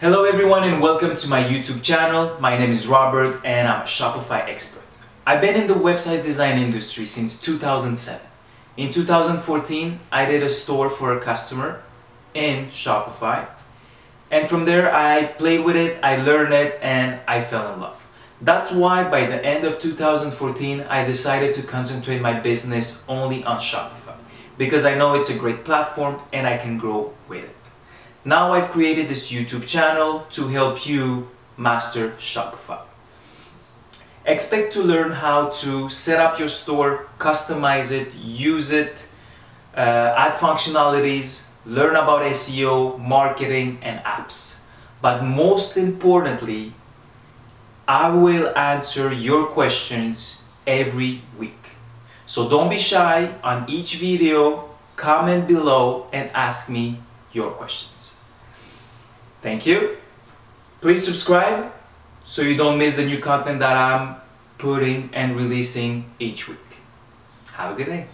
Hello everyone and welcome to my YouTube channel. My name is Robert and I'm a Shopify expert. I've been in the website design industry since 2007. In 2014, I did a store for a customer in Shopify. And from there, I played with it, I learned it, and I fell in love. That's why by the end of 2014, I decided to concentrate my business only on Shopify because I know it's a great platform and I can grow with it. Now I've created this YouTube channel to help you master Shopify. Expect to learn how to set up your store, customize it, use it, uh, add functionalities, learn about SEO, marketing, and apps. But most importantly, I will answer your questions every week. So don't be shy on each video, comment below and ask me your questions. Thank you. Please subscribe so you don't miss the new content that I'm putting and releasing each week. Have a good day.